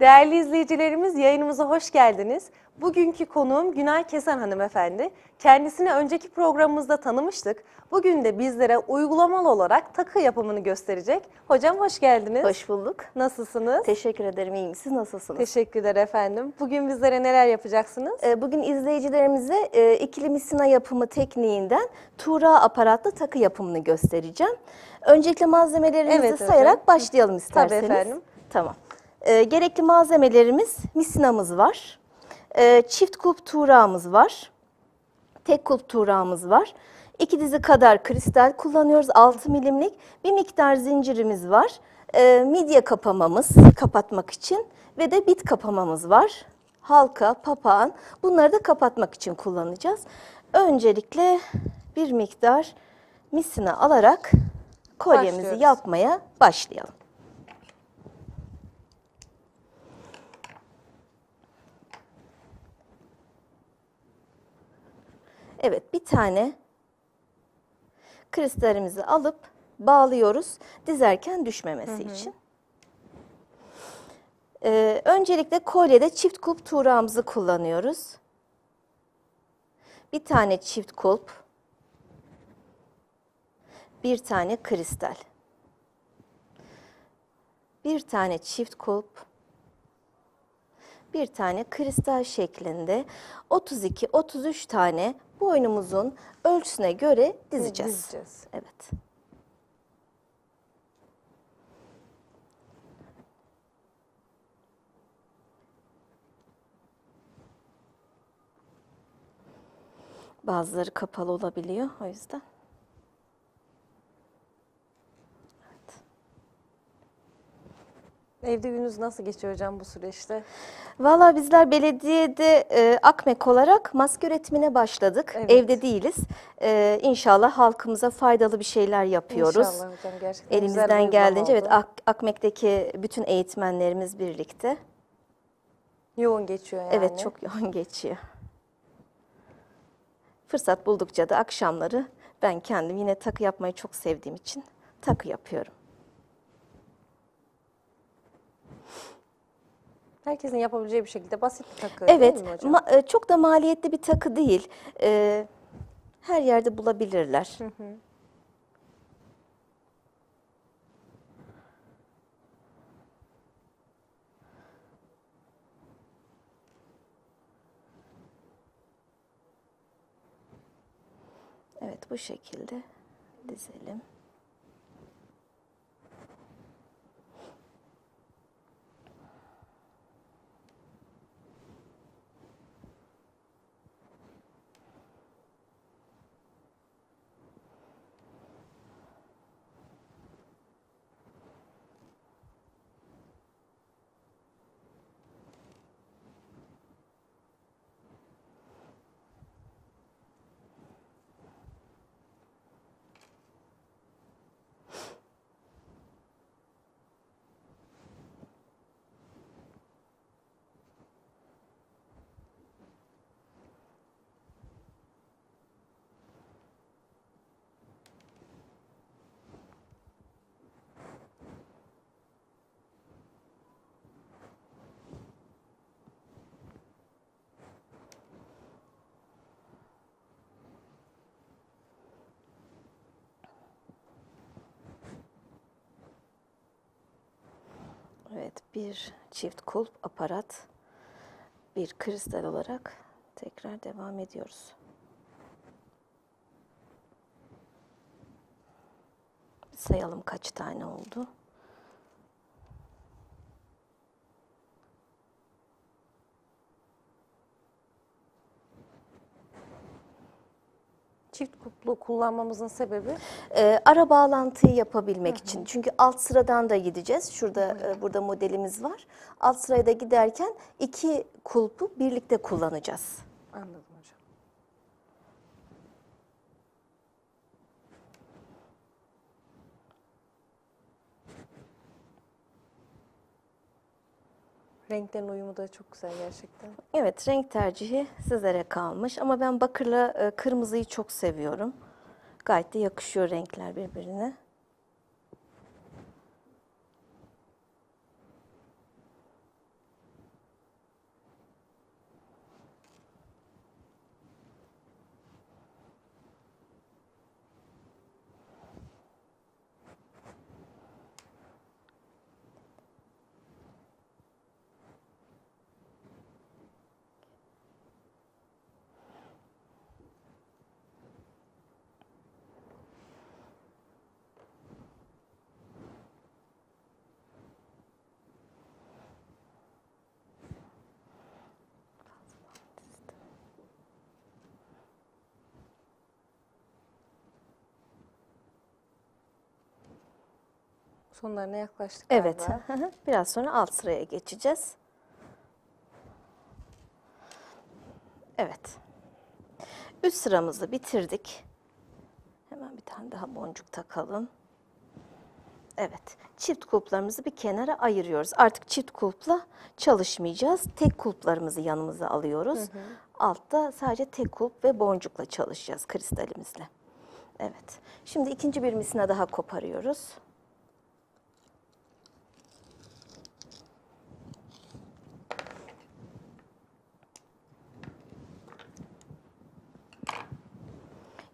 Değerli izleyicilerimiz yayınımıza hoş geldiniz. Bugünkü konuğum Günay Kesen hanımefendi. Kendisini önceki programımızda tanımıştık. Bugün de bizlere uygulamalı olarak takı yapımını gösterecek. Hocam hoş geldiniz. Hoş bulduk. Nasılsınız? Teşekkür ederim. İyiyim. Siz nasılsınız? Teşekkürler efendim. Bugün bizlere neler yapacaksınız? Ee, Bugün izleyicilerimize e, ikili misina yapımı tekniğinden Tuğra aparatlı takı yapımını göstereceğim. Öncelikle malzemelerimizi Evet sayarak başlayalım isterseniz. efendim. Tamam. Ee, gerekli malzemelerimiz misinamız var. Ee, çift kulp tuğrağımız var. Tek kulp tuğrağımız var. İki dizi kadar kristal kullanıyoruz 6 milimlik. Bir miktar zincirimiz var. Ee, midye kapamamız kapatmak için ve de bit kapamamız var. Halka, papağan bunları da kapatmak için kullanacağız. Öncelikle bir miktar misina alarak kolyemizi Başlıyoruz. yapmaya başlayalım. Evet bir tane kristalimizi alıp bağlıyoruz dizerken düşmemesi için. Ee, öncelikle kolyede çift kulp tuğrağımızı kullanıyoruz. Bir tane çift kulp, bir tane kristal, bir tane çift kulp, bir tane kristal şeklinde 32-33 tane boynumuzun ölçüsüne göre dizeceğiz. Dizeceğiz. Evet. Bazıları kapalı olabiliyor o yüzden. Evde gününüz nasıl geçiyor hocam bu süreçte? Valla bizler belediyede e, AKMEK olarak maske üretimine başladık. Evet. Evde değiliz. E, inşallah halkımıza faydalı bir şeyler yapıyoruz. İnşallah hocam gerçekten güzel bir Elimizden uygulama geldiğince evet oldu. Ak- AKMEK'teki bütün eğitmenlerimiz birlikte. Yoğun geçiyor yani. Evet çok yoğun geçiyor. Fırsat buldukça da akşamları ben kendim yine takı yapmayı çok sevdiğim için takı yapıyorum. Herkesin yapabileceği bir şekilde basit bir takı Evet, değil mi hocam? ma- e, çok da maliyetli bir takı değil. E, her yerde bulabilirler. Evet, bu şekilde dizelim. Evet, bir çift kulp aparat, bir kristal olarak tekrar devam ediyoruz. Sayalım kaç tane oldu. Çift kuplu kullanmamızın sebebi Ee, ara bağlantıyı yapabilmek için. Çünkü alt sıradan da gideceğiz. Şurada e, burada modelimiz var. Alt sıraya da giderken iki kulpu birlikte kullanacağız. anladım hocam. Renklerin uyumu da çok güzel gerçekten. Evet, renk tercihi sizlere kalmış ama ben bakırla e, kırmızıyı çok seviyorum. Gayet de yakışıyor renkler birbirine. Sonlarına yaklaştık Evet. galiba. Biraz sonra alt sıraya geçeceğiz. Evet. Üst sıramızı bitirdik. Hemen bir tane daha boncuk takalım. Evet. Çift kulplarımızı bir kenara ayırıyoruz. Artık çift kulpla çalışmayacağız. Tek kulplarımızı yanımıza alıyoruz. Altta sadece tek kulp ve boncukla çalışacağız kristalimizle. Evet. Şimdi ikinci bir misina daha koparıyoruz.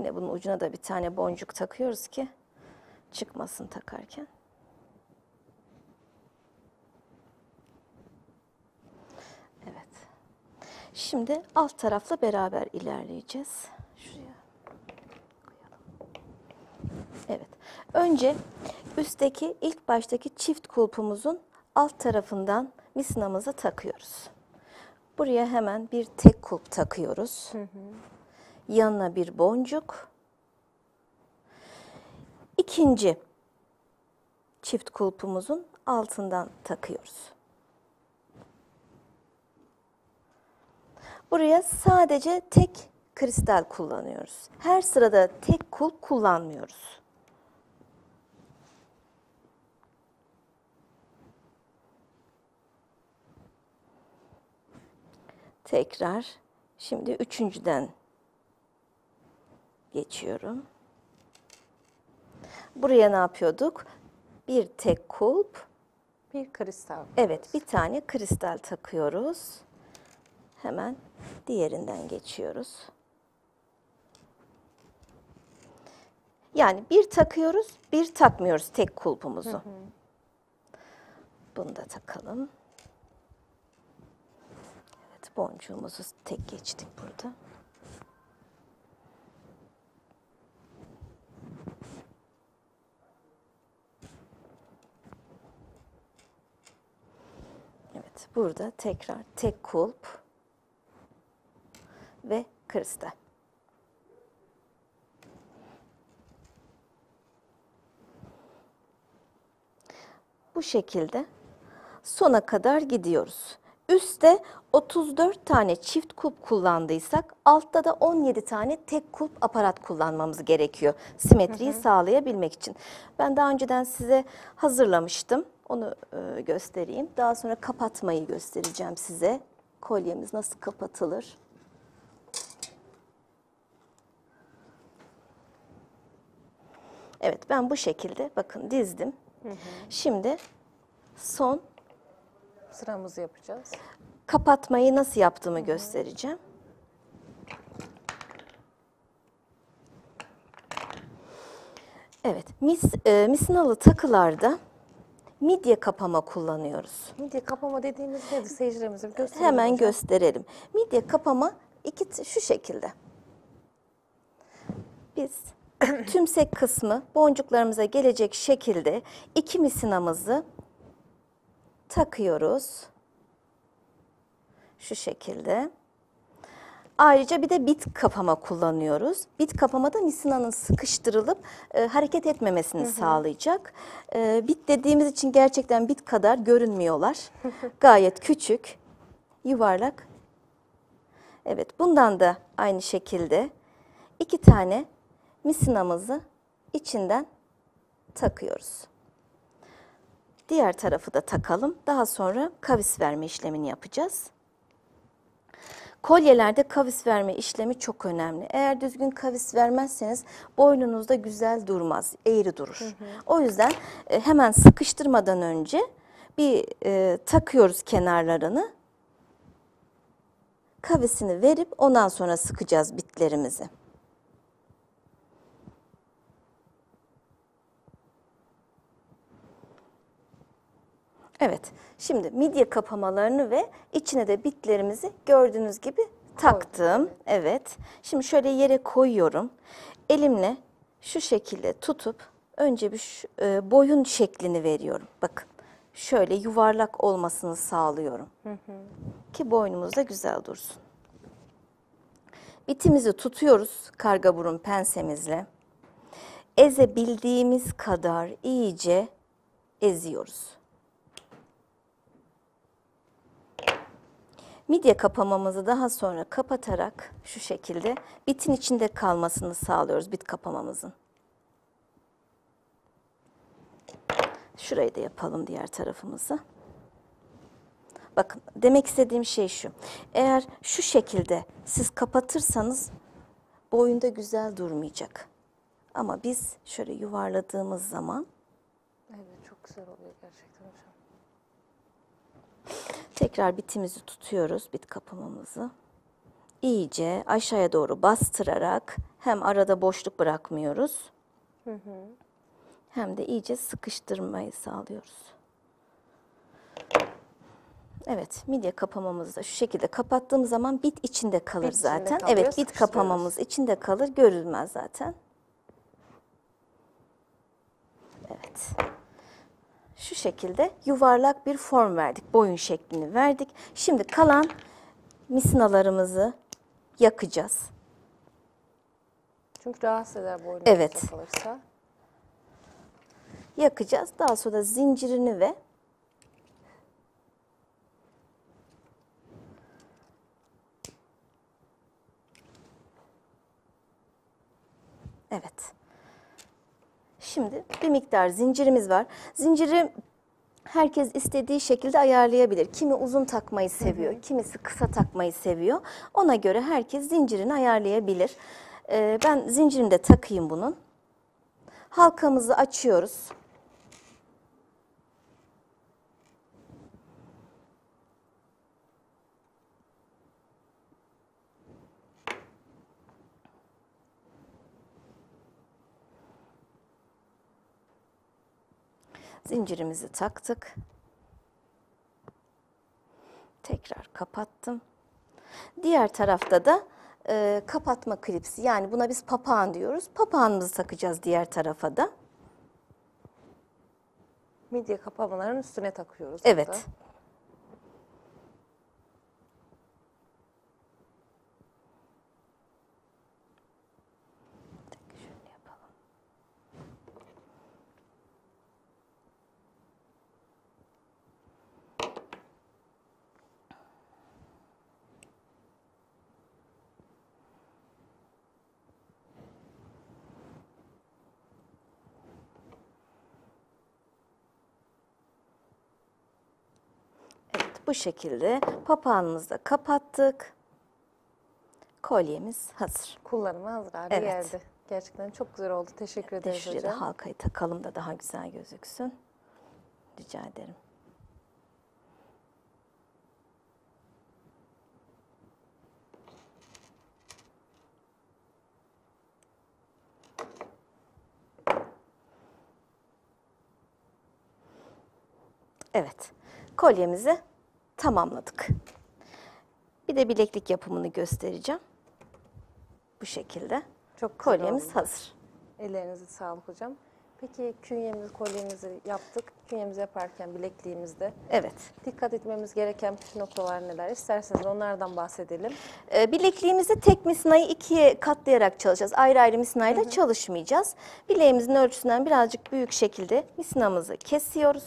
Yine bunun ucuna da bir tane boncuk takıyoruz ki çıkmasın takarken. Evet. Şimdi alt tarafla beraber ilerleyeceğiz. Şuraya koyalım. Evet. Önce üstteki ilk baştaki çift kulpumuzun alt tarafından misinamıza takıyoruz. Buraya hemen bir tek kulp takıyoruz. Yanına bir boncuk. İkinci çift kulpumuzun altından takıyoruz. Buraya sadece tek kristal kullanıyoruz. Her sırada tek kulp kullanmıyoruz. Tekrar şimdi üçüncüden geçiyorum. Buraya ne yapıyorduk? Bir tek kulp, Bir kristal. evet bir tane kristal takıyoruz. Hemen diğerinden geçiyoruz. Yani bir takıyoruz, bir takmıyoruz tek kulpumuzu. Bunu da takalım. Evet, boncuğumuzu tek geçtik burada. Evet, burada tekrar tek kulp ve kristal. Bu şekilde sona kadar gidiyoruz. Üste 34 tane çift kulp kullandıysak altta da 17 tane tek kulp aparat kullanmamız gerekiyor simetriyi sağlayabilmek için. Ben daha önceden size hazırlamıştım. Onu e, göstereyim. Daha sonra kapatmayı göstereceğim size. Kolyemiz nasıl kapatılır? Evet ben bu şekilde bakın dizdim. Şimdi son Sıramızı yapacağız. kapatmayı nasıl yaptığımı göstereceğim. Evet, mis, e, misinalı takılarda midye kapama kullanıyoruz. Midye kapama dediğimiz nedir? Seyircilerimize bir gösterelim Hemen hocam. gösterelim. Midye kapama iki şu şekilde. Biz tümsek kısmı boncuklarımıza gelecek şekilde iki misinamızı takıyoruz. Şu şekilde. Ayrıca bir de bit kapama kullanıyoruz. Bit kapama da misinanın sıkıştırılıp e, hareket etmemesini sağlayacak. E, bit dediğimiz için gerçekten bit kadar görünmüyorlar. Gayet küçük, yuvarlak. Evet, bundan da aynı şekilde iki tane misinamızı içinden takıyoruz. Diğer tarafı da takalım. Daha sonra kavis verme işlemini yapacağız. Kolyelerde kavis verme işlemi çok önemli. Eğer düzgün kavis vermezseniz boynunuzda güzel durmaz, eğri durur. O yüzden e, hemen sıkıştırmadan önce bir e, takıyoruz kenarlarını. Kavisini verip ondan sonra sıkacağız bitlerimizi. Evet. Şimdi midye kapamalarını ve içine de bitlerimizi gördüğünüz gibi taktım. Evet. Şimdi şöyle yere koyuyorum. Elimle şu şekilde tutup önce bir e, boyun şeklini veriyorum. Bakın. Şöyle yuvarlak olmasını sağlıyorum. Ki boynumuz da güzel dursun. Bitimizi tutuyoruz karga burun pensemizle. Ezebildiğimiz kadar iyice eziyoruz. Midye kapamamızı daha sonra kapatarak şu şekilde bitin içinde kalmasını sağlıyoruz bit kapamamızın. Şurayı da yapalım diğer tarafımızı. Bakın demek istediğim şey şu. Eğer şu şekilde siz kapatırsanız boyunda güzel durmayacak. Ama biz şöyle yuvarladığımız zaman Evet çok güzel oluyor gerçekten. Tekrar bitimizi tutuyoruz, bit kapamamızı. İyice aşağıya doğru bastırarak hem arada boşluk bırakmıyoruz. Hem de iyice sıkıştırmayı sağlıyoruz. Evet, midye kapamamızı da şu şekilde kapattığımız zaman bit içinde kalır Bit içinde zaten. kalıyor, evet, bit kapamamız içinde kalır, görülmez zaten. Evet. Şu şekilde yuvarlak bir form verdik, boyun şeklini verdik. Şimdi kalan misinalarımızı yakacağız. Çünkü rahatsız eder boynumuz Evet. kalırsa. Yakacağız. Daha sonra zincirini ve Evet. Şimdi bir miktar zincirimiz var. Zinciri herkes istediği şekilde ayarlayabilir. Kimi uzun takmayı seviyor, kimisi kısa takmayı seviyor. Ona göre herkes zincirini ayarlayabilir. Ee, ben zincirini de takayım bunun. Halkamızı açıyoruz. Zincirimizi taktık. Tekrar kapattım. Diğer tarafta da e, kapatma klipsi yani buna biz papağan diyoruz. Papağanımızı takacağız diğer tarafa da. Midye kapamaların üstüne takıyoruz. Evet. burada. Bu şekilde papağanımızı da kapattık. Kolyemiz hazır. Kullanıma hazır hale Evet. geldi. Gerçekten çok güzel oldu. Teşekkür de ederiz hocam. da halkayı takalım da daha güzel gözüksün. Rica ederim. Evet, kolyemizi tamamladık. Bir de bileklik yapımını göstereceğim. Bu şekilde. Çok Kolyemiz oldu. hazır. Ellerinize sağlık hocam. Peki künyemizi, kolyemizi yaptık. Künyemizi yaparken bilekliğimizde Evet. dikkat etmemiz gereken püf noktalar neler? İsterseniz onlardan bahsedelim. Ee, Bilekliğimizi tek misinayı ikiye katlayarak çalışacağız. Ayrı ayrı misinayla çalışmayacağız. Bileğimizin ölçüsünden birazcık büyük şekilde misinamızı kesiyoruz.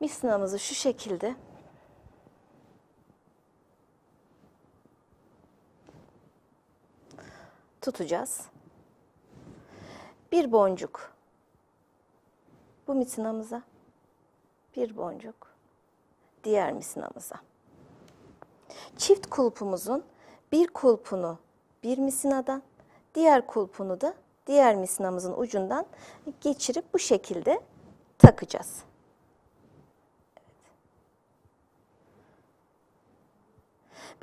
Misinamızı şu şekilde tutacağız. Bir boncuk bu misinamıza, bir boncuk diğer misinamıza. Çift kulpumuzun bir kulpunu bir misinadan, diğer kulpunu da diğer misinamızın ucundan geçirip bu şekilde takacağız.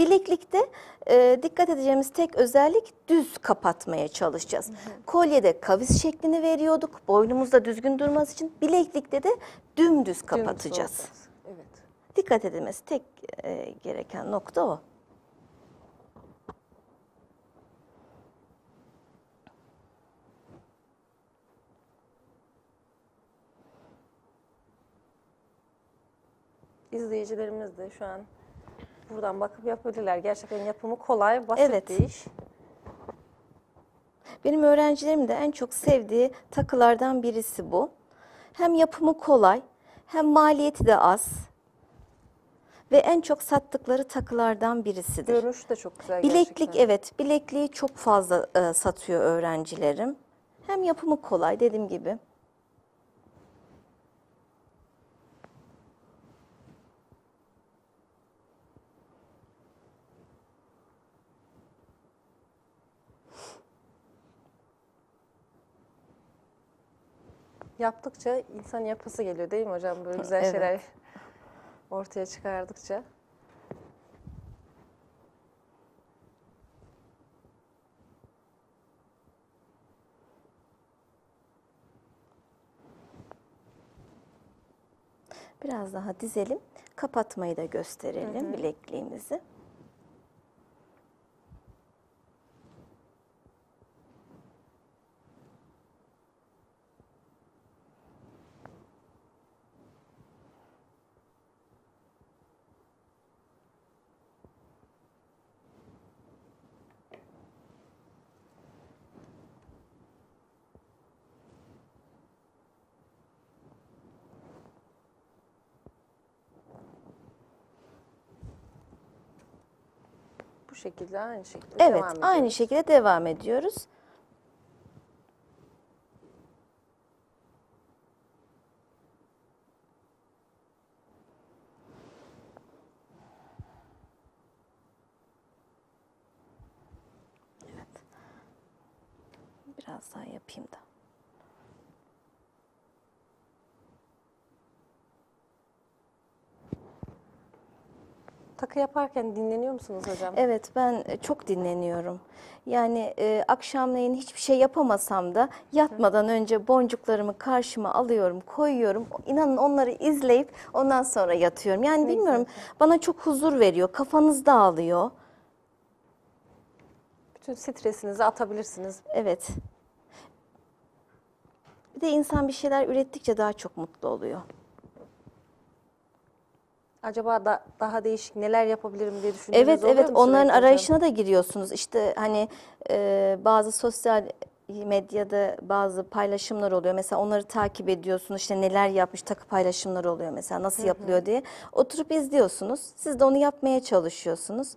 Bileklikte e, dikkat edeceğimiz tek özellik düz kapatmaya çalışacağız. Kolyede kavis şeklini veriyorduk. Boynumuzda düzgün durması için bileklikte de dümdüz Dümdüz kapatacağız. olacak. Evet. Dikkat edilmesi tek e, gereken nokta o. İzleyicilerimiz de şu an buradan bakıp yapabilirler. Gerçekten yapımı kolay, basit Evet. bir iş. Benim öğrencilerimin de en çok sevdiği takılardan birisi bu. Hem yapımı kolay, hem maliyeti de az. Ve en çok sattıkları takılardan birisidir. Görünüş de çok güzel Bileklik gerçekten. evet, bilekliği çok fazla e, satıyor öğrencilerim. Hem yapımı kolay dediğim gibi. Yaptıkça insan yapısı geliyor değil mi hocam? Böyle güzel Evet. şeyler ortaya çıkardıkça. Biraz daha dizelim. Kapatmayı da gösterelim bilekliğimizi. Şekilde aynı şekilde Evet, devam ediyoruz. aynı şekilde devam ediyoruz. Evet. Biraz daha yapayım da. Takı yaparken dinleniyor musunuz hocam? Evet ben e, çok dinleniyorum. Yani e, akşamleyin hiçbir şey yapamasam da yatmadan önce boncuklarımı karşıma alıyorum, koyuyorum. İnanın onları izleyip ondan sonra yatıyorum. Yani bilmiyorum bana çok huzur veriyor. Kafanız dağılıyor. Bütün stresinizi atabilirsiniz. Evet. Bir de insan bir şeyler ürettikçe daha çok mutlu oluyor. Acaba da, daha değişik neler yapabilirim diye düşündüğünüz Evet oluyor evet mu onların sürekli hocam? arayışına da giriyorsunuz. İşte hani e, bazı sosyal medyada bazı paylaşımlar oluyor. Mesela onları takip ediyorsunuz. İşte neler yapmış takı paylaşımları oluyor mesela nasıl yapılıyor diye. Oturup izliyorsunuz. Siz de onu yapmaya çalışıyorsunuz.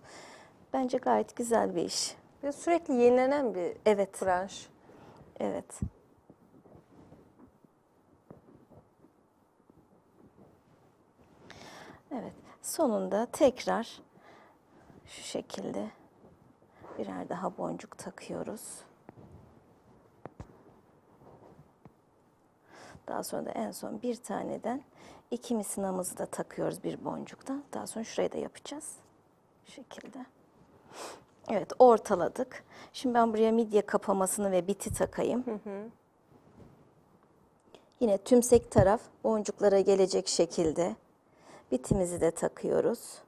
Bence gayet güzel bir iş. De sürekli yenilenen bir Evet. branş. Evet. Evet. Sonunda tekrar şu şekilde birer daha boncuk takıyoruz. Daha sonra da en son bir taneden iki misinamızı da takıyoruz bir boncuktan. Daha sonra şurayı da yapacağız. Şu şekilde. Evet ortaladık. Şimdi ben buraya midye kapamasını ve biti takayım. Yine tümsek taraf boncuklara gelecek şekilde bitimizi de takıyoruz.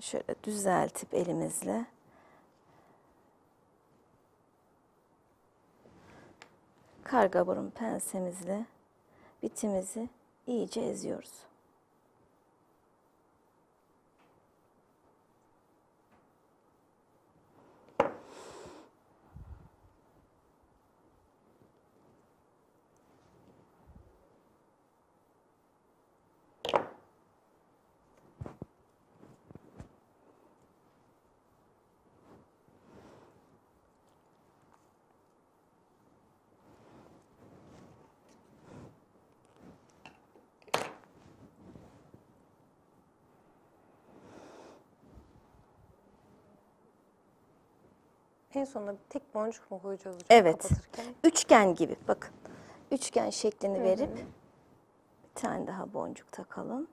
Şöyle düzeltip elimizle karga burun pensemizle bitimizi iyice eziyoruz. En sonunda tek boncuk mu koyacağız hocam Evet. kapatırken? Üçgen gibi bakın. Üçgen şeklini verip bir tane daha boncuk takalım.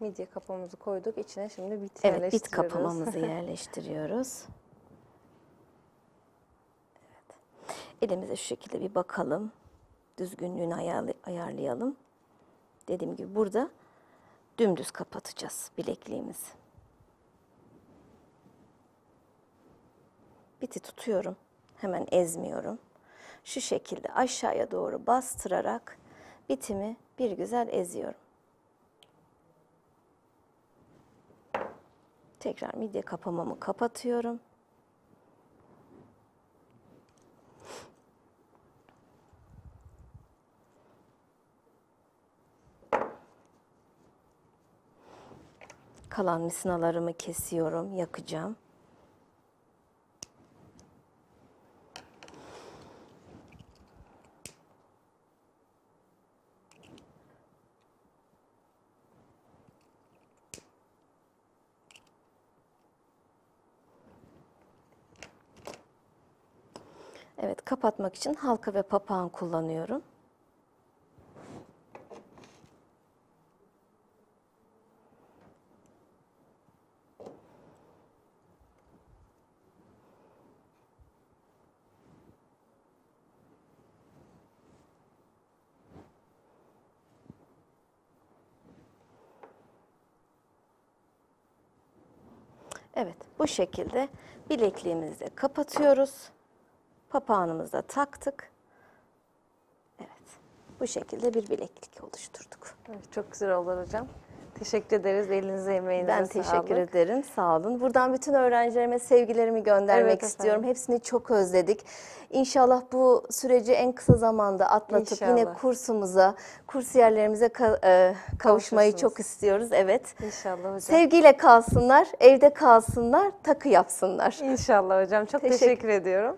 Midye kapağımızı koyduk. İçine şimdi bit Evet, bit yerleştiriyoruz. kapamamızı yerleştiriyoruz. Evet. Elimize şu şekilde bir bakalım. Düzgünlüğünü ayarlayalım. Dediğim gibi burada dümdüz kapatacağız bilekliğimizi. Biti tutuyorum. Hemen ezmiyorum. Şu şekilde aşağıya doğru bastırarak bitimi bir güzel eziyorum. Tekrar midye kapamamı kapatıyorum. Kalan misinalarımı kesiyorum, yakacağım. Evet, kapatmak için halka ve papağan kullanıyorum. Evet, bu şekilde bilekliğimizi de kapatıyoruz. Papağanımızı da taktık. Evet, bu şekilde bir bileklik oluşturduk. Evet, çok güzel olur hocam. Teşekkür ederiz. Elinize emeğinize Ben sağlık. teşekkür ederim. Sağ olun. Buradan bütün öğrencilerime sevgilerimi göndermek Evet istiyorum. Hepsini çok özledik. İnşallah bu süreci en kısa zamanda atlatıp yine İnşallah. kursumuza, kursiyerlerimize ka- e, kavuşmayı çok istiyoruz. Evet. İnşallah hocam. Sevgiyle kalsınlar, evde kalsınlar, takı yapsınlar. İnşallah hocam. Çok Teşekkür- teşekkür ediyorum.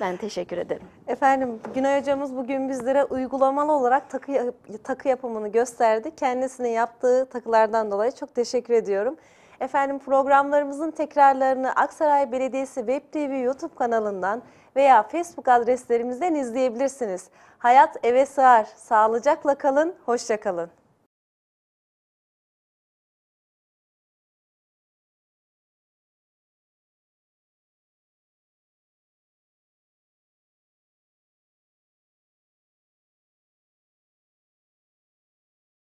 Ben teşekkür ederim. Efendim Günay hocamız bugün bizlere uygulamalı olarak takı, takı yapımını gösterdi. Kendisinin yaptığı takılardan dolayı çok teşekkür ediyorum. Efendim programlarımızın tekrarlarını Aksaray Belediyesi Web TV YouTube kanalından veya Facebook adreslerimizden izleyebilirsiniz. Hayat eve sığar. Sağlıcakla kalın, hoşça kalın.